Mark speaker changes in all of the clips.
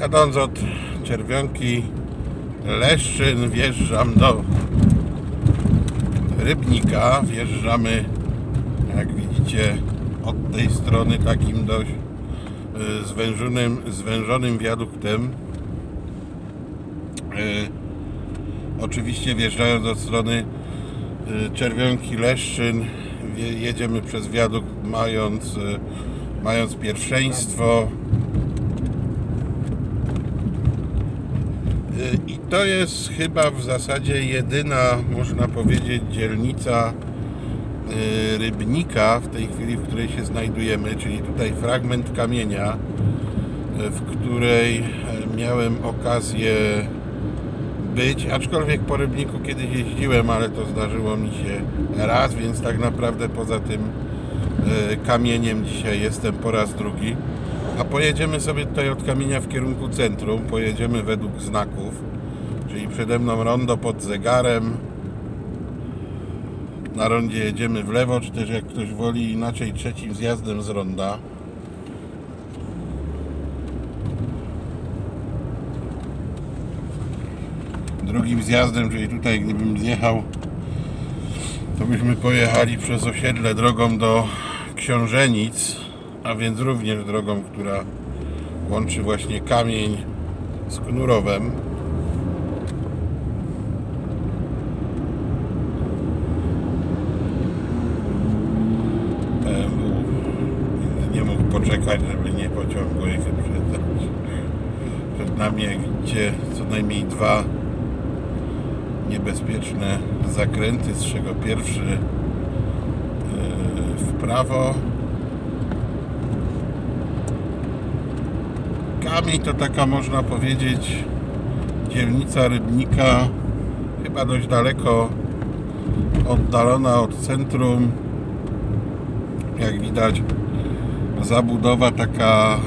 Speaker 1: Jadąc od Czerwionki Leszczyn wjeżdżam do Rybnika. Wjeżdżamy, jak widzicie, od tej strony takim dość y, zwężonym, zwężonym wiaduktem. Y, Oczywiście wjeżdżając od strony y, Czerwionki Leszczyn jedziemy przez wiadukt mając, mając pierwszeństwo. I to jest chyba w zasadzie jedyna, można powiedzieć, dzielnica y, Rybnika w tej chwili, w której się znajdujemy, czyli tutaj fragment kamienia, y, w której y, miałem okazję być, aczkolwiek po Rybniku kiedyś jeździłem, ale to zdarzyło mi się raz, więc tak naprawdę poza tym kamieniem dzisiaj jestem po raz drugi. A pojedziemy sobie tutaj od kamienia w kierunku centrum, pojedziemy według znaków, czyli przede mną rondo pod zegarem. Na rondzie jedziemy w lewo, czy też jak ktoś woli inaczej trzecim zjazdem z ronda. drugim zjazdem, czyli tutaj gdybym zjechał, to byśmy pojechali przez osiedle drogą do Książenic, a więc również drogą, która łączy właśnie kamień z Knurowem. BMW nie mógł poczekać, żeby nie pociągłej wyprzedzać. Przed nami, jak widzicie, co najmniej dwa niebezpieczne zakręty, z czego pierwszy yy, w prawo. Kamień to taka można powiedzieć dzielnica Rybnika, chyba dość daleko oddalona od centrum. Jak widać zabudowa taka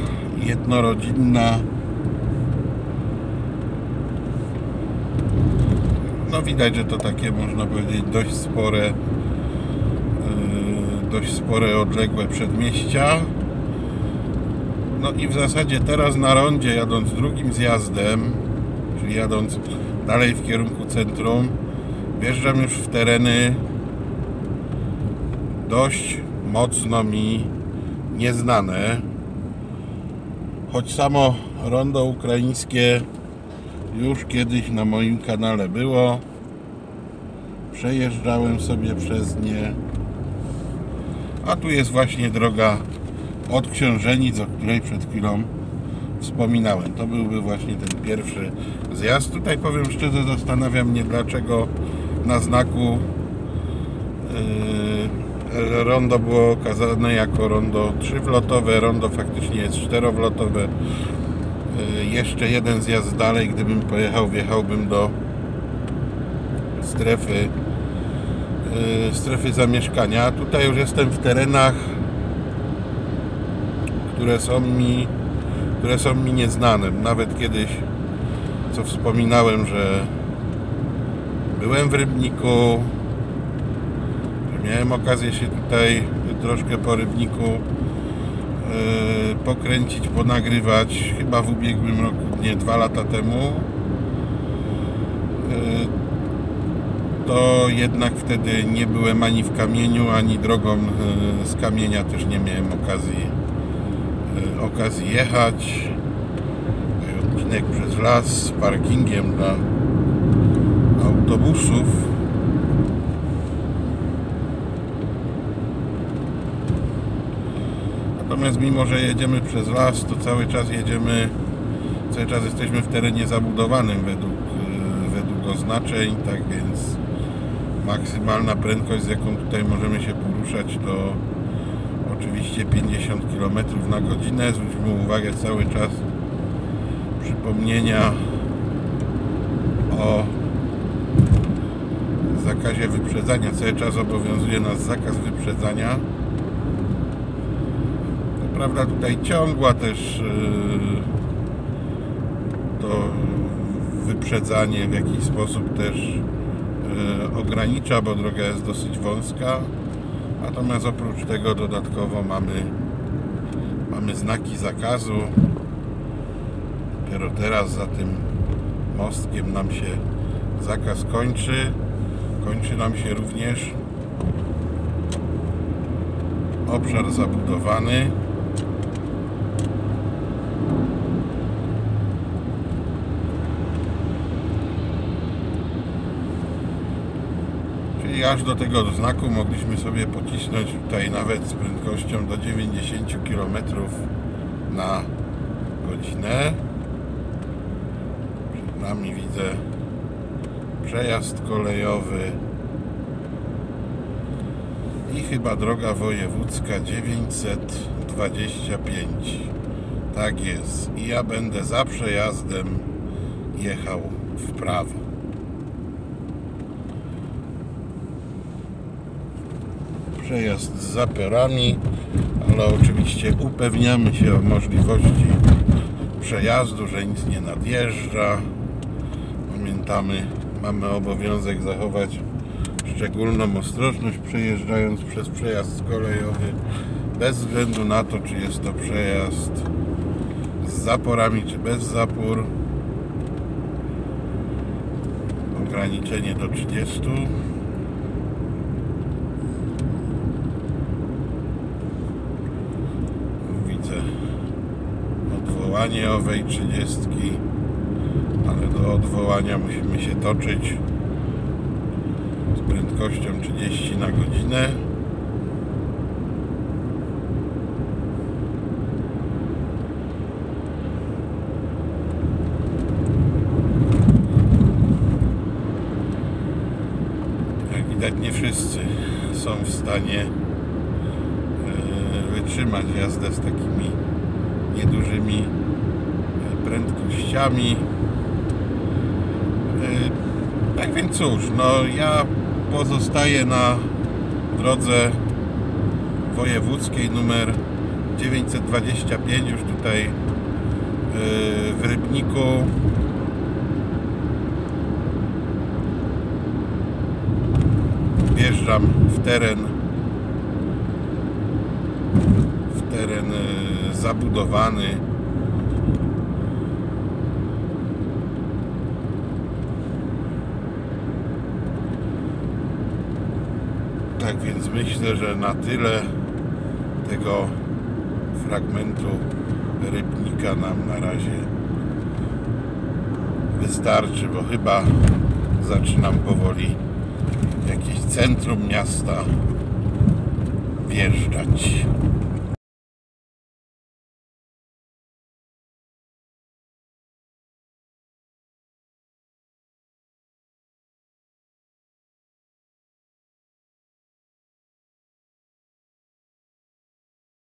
Speaker 1: jednorodzinna no widać, że to takie można powiedzieć dość spore yy, dość spore odległe przedmieścia no i w zasadzie teraz na rondzie jadąc drugim zjazdem czyli jadąc dalej w kierunku centrum wjeżdżam już w tereny dość mocno mi nieznane choć samo rondo ukraińskie już kiedyś na moim kanale było. Przejeżdżałem sobie przez nie. A tu jest właśnie droga od Książenic, o której przed chwilą wspominałem. To byłby właśnie ten pierwszy zjazd. Tutaj powiem szczerze, zastanawiam mnie dlaczego na znaku yy, rondo było okazane jako rondo trzywlotowe. Rondo faktycznie jest czterowlotowe. Y, jeszcze jeden zjazd dalej, gdybym pojechał, wjechałbym do strefy y, strefy zamieszkania. Tutaj już jestem w terenach, które są mi które są mi nieznane. Nawet kiedyś, co wspominałem, że byłem w Rybniku, że miałem okazję się tutaj troszkę po Rybniku e, pokręcić, ponagrywać chyba w ubiegłym roku, nie dwa lata temu E, to jednak wtedy nie byłem ani w kamieniu, ani drogą e, z kamienia też nie miałem okazji okazji jechać. Odcinek przez las z parkingiem dla autobusów. Natomiast mimo, że jedziemy przez las, to cały czas jedziemy, cały czas jesteśmy w terenie zabudowanym według, e, według oznaczeń, tak więc maksymalna prędkość, z jaką tutaj możemy się poruszać, to oczywiście 50 km na godzinę. Zwróćmy uwagę cały czas przypomnienia o zakazie wyprzedzania. Cały czas obowiązuje nas zakaz wyprzedzania prawda tutaj ciągła też yy, to wyprzedzanie w jakiś sposób też yy, ogranicza, bo droga jest dosyć wąska natomiast oprócz tego dodatkowo mamy mamy znaki zakazu Dopiero teraz za tym mostkiem nam się zakaz kończy. Kończy nam się również obszar zabudowany. Czyli aż do tego znaku mogliśmy sobie pocisnąć tutaj nawet z prędkością do 90 km na godzinę. Przed nami widzę przejazd kolejowy i chyba droga wojewódzka 925. Tak jest. I ja będę za przejazdem jechał w prawo. Przejazd z zaporami, ale oczywiście upewniamy się o możliwości przejazdu, że nic nie nadjeżdża. Pamiętamy, mamy obowiązek zachować szczególną ostrożność przejeżdżając przez przejazd kolejowy bez względu na to, czy jest to przejazd z zaporami, czy bez zapór. Ograniczenie do 30. Widzę odwołanie owej 30, ale do odwołania musimy się toczyć z prędkością 30 na godzinę. Jak widać nie wszyscy są w stanie e, wytrzymać jazdę z takimi niedużymi prędkościami. E, Tak więc cóż, no ja pozostaję na drodze wojewódzkiej numer 925 już tutaj yy, w Rybniku. Wjeżdżam w teren w teren yy, zabudowany. Tak więc myślę, że na tyle tego fragmentu rybnika nam na razie wystarczy, bo chyba zaczynam powoli jakieś centrum miasta wjeżdżać.